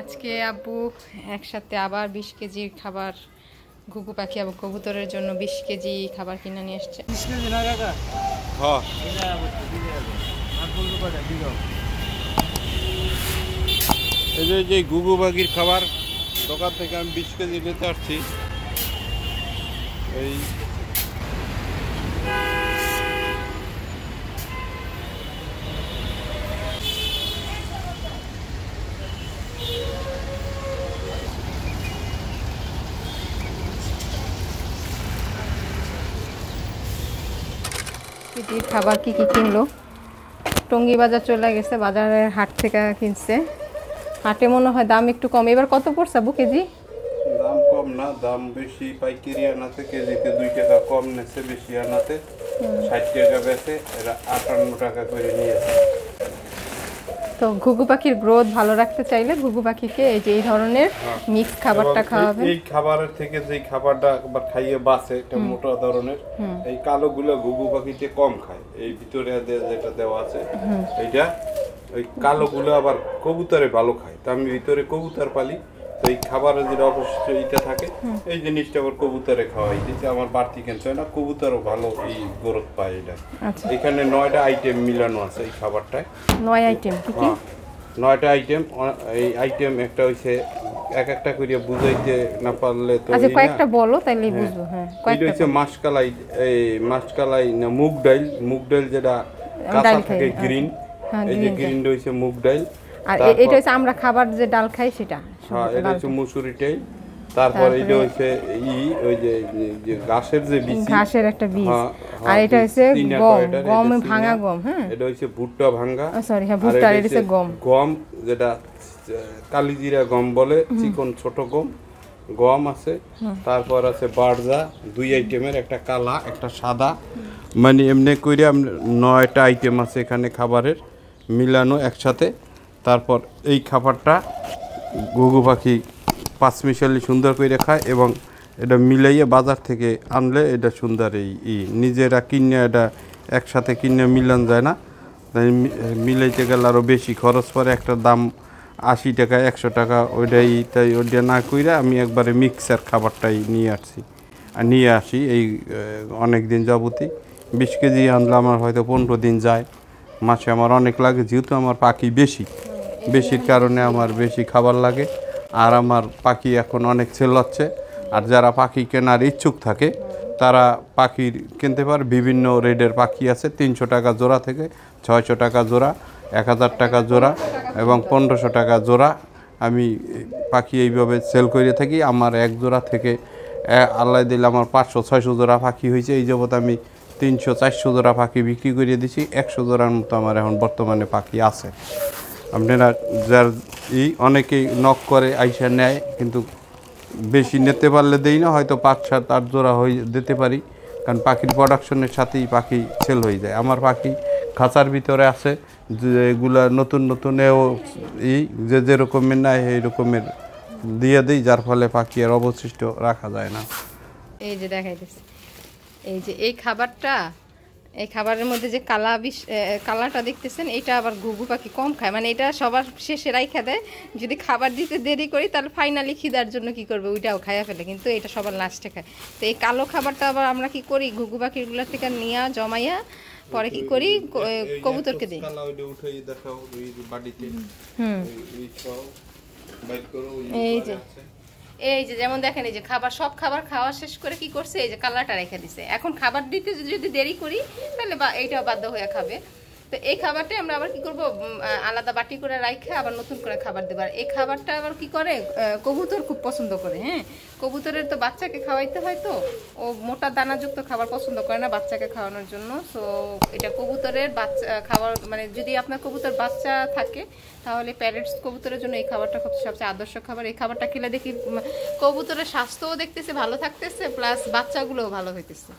আজকে আব্বু একসাথে আবার বিশ কেজির খাবার ঘুঘু পাখি এবং কবুতরের জন্য বিশ কেজি খাবার কিনে নিয়ে এসছে। হ্যাঁ। এই যে যে গুগু বাগির খাবার দোকান থেকে আমি বিশ কেজি নিতে আসছি। এই কেজির খাবার কি কি কিনলো? টঙ্গি বাজার চলে গেছে বাজারের হাট থেকে কিনছে। হাটে মনে হয় দাম একটু কম। এবার কত পড়ছে আবু কেজি? দাম কম না দাম বেশি। পাইকারি আনাতে কেজিতে দুই টাকা কম নেছে বেশি আনাতে ষাট টাকা বেছে এরা আটান্ন টাকা করে নিয়েছে। তো ঘুঘু পাখির গ্রোথ ভালো রাখতে চাইলে ঘুঘু পাখিকে এই যে এই ধরনের মিক্স খাবারটা খাওয়াবে এই- খাওয়াবেন। এই খাবারের থেকে যে খাবারটা একবার খাইয়ে বাঁচে এটা মোটা ধরনের এই কালো গুলো ঘুঘু পাখিতে কম খায়। এই ভিতরে যেটা দেওয়া আছে এইটা ওই কালো গুলো আবার কবুতরে ভালো খায়। তো আমি ভিতরে কবুতর পালি তো এই খাবারের যেটা অবশিষ্ট এইটা থাকে এই জিনিসটা আবার কবুতরে খাওয়াই দিতে আমার বাড়তি কিনতে হয় না কবুতরও ভালো এই গ্রোথ পায় এটা। আচ্ছা। এখানে নয়টা আইটেম মিলানো আছে এই খাবারটায়। নয় আইটেম কি কি? হ্যাঁ, নয়টা আইটেম এই আইটেম একটা হইছে এক একটা করে বুঝাইতে না পারলে তো আচ্ছা। কয়েকটা বলো তাইলে বুঝব হ্যাঁ কয়েকটা হচ্ছে মাসকালাই এই মাসকালাই না মুগ ডাইল মুগ ডাইল যেটা কাঁচা থাকে আচ্ছা। গ্রিন হ্যাঁ, এই যে গ্রিনটা হচ্ছে মুগ ডাইল। আর এটা হচ্ছে আমরা খাবার যে ডাল খাই সেটা? হ্যাঁ এটা হচ্ছে মুসুরি ডাইল তারপর এটা তারপরে- হচ্ছে ই ওই যে যে ঘাসের যে বিচি ঘাসের একটা বীজ। আর এটা বীজ গম ভাঙা হ্যাঁ। এটা ভুট্টা ভাঙ্গা সরি হ্যাঁ ভুট্টা এটা আর গম। গম যেটা কালিজিরা গম বলে চিকন ছোট গম। গম আছে। তারপর আছে বারজা দুই আইটেমের একটা কালা একটা সাদা। মানে এমনি করে নয়টা আইটেম আছে এখানে খাবারের মিলানো একসাথে। তারপর এই খাবারটা ঘুঘু পাখি পাঁচ মিশালি সুন্দর করে খায় এবং এটা মিলাইয়ে বাজার থেকে আনলে এটা সুন্দর এই ই নিজেরা কিনে এটা একসাথে কিনে মিলান যায় না। মিলাইতে গেলে আরও বেশি খরচ পড়ে। একটা দাম আশি টাকা, একশো টাকা, ওইটাই তাই ওইটা না কইরা আমি একবারে মিক্সার খাবারটাই নিয়ে আসছি। আর নিয়ে আসি এই অনেক দিন যাবতই। বিশ কেজি আনলে আমার হয়তো পনেরো দিন যায়। মাসে আমার অনেক লাগে, যেহেতু আমার পাখি বেশি। বেশির কারণে আমার বেশি খাবার লাগে। আর আমার পাখি এখন অনেক হচ্ছে আর যারা পাখি কেনার ইচ্ছুক থাকে, তারা পাখির কিনতে পারে। বিভিন্ন রেডের পাখি আছে, তিনশো টাকা জোড়া থেকে ছয়শো টাকা জোড়া, এক হাজার টাকা জোড়া এবং পনেরোশো টাকা জোড়া। আমি পাখি এইভাবে সেল করে থাকি। আমার এক জোড়া থেকে আল্লাহ দিলে আমার পাঁচশো, ছয়শো জোড়া পাখি হয়েছে। এই যাবৎ আমি তিনশো, চারশো জোড়া পাখি বিক্রি করে দিছি। একশো জোড়ার মতো আমার এখন বর্তমানে পাখি আছে। আপনারা যার ই অনেকেই নক করে, আইসা নেয়, কিন্তু বেশি নিতে পারলে দেই না, হয়তো পাঁচ সাত, আট জোড়া হয়ে দিতে পারি। কারণ পাখির প্রোডাকশনের সাথেই পাখি সেল হয়ে যায়। আমার পাখি খাঁচার ভিতরে আছে যেগুলা নতুন নতুন এও এই যে যে রকমের নেয় এই রকমের দিয়ে দিই, যার ফলে পাখি আর অবশিষ্ট রাখা যায় না। এই যে দেখাইতেছি। এই যে এই খাবারটা এই খাবারের মধ্যে যে কালা বিষ কালাটা দেখতেছেন এটা আবার ঘুঘু পাখি কম খায়। মানে এটা সবার শেষে রাইখা দেয় যদি খাবার দিতে দেরি করি তাহলে ফাইনালি খিদার জন্য কি করবে? ওইটাও খাইয়া ফেলে কিন্তু এটা সবার লাস্টে খায়। তো এই কালো খাবারটা আবার আমরা কি করি? ঘুঘু পাখিগুলোর থেকে নিয়ে জমাইয়া পরে কি করি? কবুতরকে দিই। হুম। এই যে। এই যে যেমন দেখেন, এই যে খাবার, সব খাবার খাওয়া শেষ করে কি করছে? এই যে কালারটা রেখে দিছে। এখন খাবার দিতে যদি দেরি করি, তাহলে বা এইটাও বাধ্য হয়ে খাবে। তো এই খাবারটা আমরা আবার কি করব? আলাদা বাটি করে রাখে আবার নতুন করে খাবার দেবো। এই খাবারটা আবার কি করে? কবুতর খুব পছন্দ করে হ্যাঁ? কবুতরের তো বাচ্চাকে খাওয়াইতে হয় তো। ও মোটা দানাযুক্ত খাবার পছন্দ করে না বাচ্চাকে খাওয়ানোর জন্য। সো এটা কবুতরের বাচ্চা খাবার মানে যদি আপনার কবুতর বাচ্চা থাকে, তাহলে প্যারেন্টস কবুতরের জন্য এই খাবারটা খুব সবচেয়ে আদর্শ খাবার। এই খাবারটা খেলে দেখি কবুতরের স্বাস্থ্যও দেখতেছে, ভালো থাকতেছে প্লাস বাচ্চাগুলোও ভালো হইতেছে।